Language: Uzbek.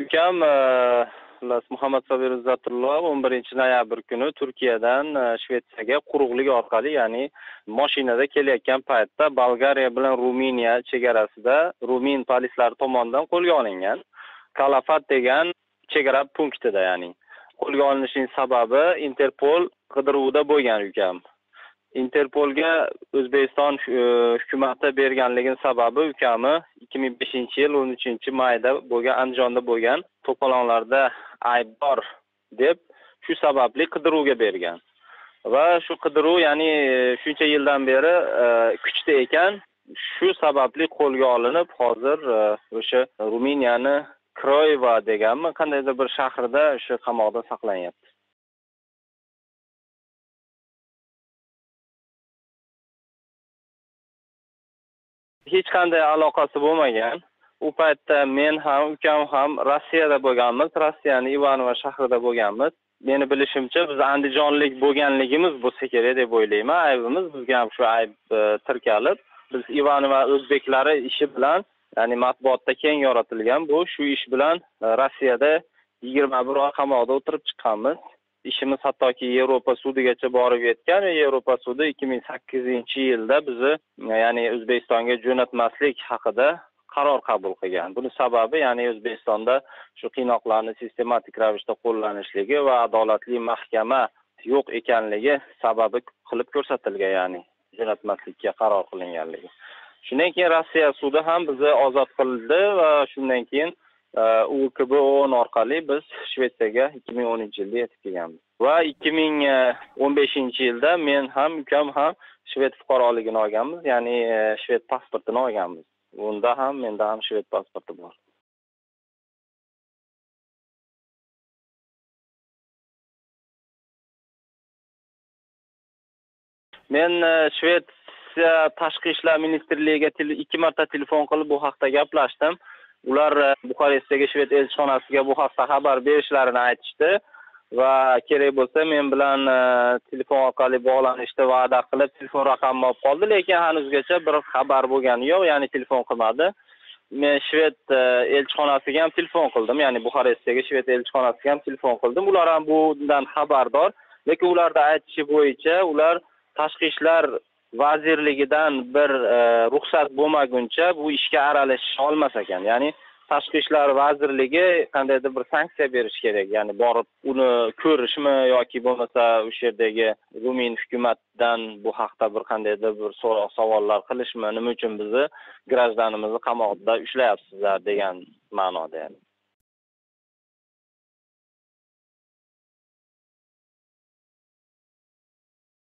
ukam e, xullas muhammad sobir izzatullo o'n birinchi noyabr kuni turkiyadan e, shvetsiyaga quruqlik orqali ya'ni mashinada kelayotgan paytda bolgariya bilan ruminiya chegarasida rumin polislari tomonidan qo'lga olingan kalafat degan chegara punktida ya'ni qo'lga olinishining sababi interpol qidiruvida bo'lgan ukam. Interpolga o'zbekiston e, hukumati berganligini sababi ukami ikki ming beshinchi yil o'n uchinchi mayda bo'lgan andijonda bo'lgan to'polonlarda aybdor deb shu sababli qidiruvga bergan. Va shu qidiruv ya'ni e, shuncha yildan beri e, kuchda ekan. Shu sababli qo'lga olinib hozir e, o'sha ruminiyani kroyva deganmi qandaydir bir shahrida o'sha qamoqda saqlanyapti. Hech qanday aloqasi bo'lmagan. U paytda men ham ukam ham rossiyada bo'lganmiz. Rossiyani ivanova shahrida bo'lganmiz. Meni bilishimcha biz andijonlik bo'lganligimiz bo'lsa kerak deb o'ylayman. Aybimiz bizga ham shu ayb e, tirkalib biz ivanova o'zbeklari ishi bilan ya'ni matbuotda keng yoritilgan bu shu ish bilan e, rossiyada yigirma bir oy qamoqda o'tirib chiqqanmiz. Ishimiz hattoki yevropa sudigacha borib yetgan yevropa sudi ikki ming sakkizinchi yilda bizni ya'ni o'zbekistonga jo'natmaslik haqida qaror qabul qilgan. Buni sababi ya'ni o'zbekistonda shu qiynoqlarni sistematik ravishda qo'llanishligi va adolatli mahkama yo'q ekanligi sababi qilib ko'rsatilgan ya'ni jo'natmaslikka qaror qilinganligi. Shundan keyin rossiya sudi ham bizni ozod qildi va shundan keyin ukbon orqali biz shvetsiyaga ikki ming o'ninchi yilda yetib kelganmiz. Va ikki ming o'n beshinchi yilda men ham ukam ham shved fuqaroligini olganmiz ya'ni e, shved pasportini olganmiz. Unda ham menda ham shved pasporti bor. Men e, shvetsiya tashqi ishlar ministrligiga ikki marta telefon qilib bu haqda gaplashdim. Ular e, buxarestdagi shved elchixonasiga bu haqda xabar berishlarini aytishdi va kerak bo'lsa men bilan e, telefon orqali bog'lanishni va'da qilib telefon raqamimni olib qoldi. Lekin hanuzgacha bir xabar bo'lgani yo'q ya'ni telefon qilmadi. Men shved e, elchixonasiga ham telefon qildim ya'ni buxarestdagi shved elchixonasiga ham telefon qildim. Ular ham bundan xabardor. Lekin ularni aytishi bo'yicha ular tashqi ishlar vazirligidan bir e, ruxsat bo'lmaguncha bu ishga aralashisha olmas ekan. Ya'ni tashqi ishlar vazirligi qandaydir bir sanksiya berish kerak. Ya'ni borib uni ko'rishmi yoki bo'lmasa o'sha yerdagi rumin hukumatidan bu haqda bir qandaydir bir so'roq savollar qilishmi? Nima uchun bizni grajdanimizni qamoqda ushlayapsizlar degan ma'noda yani.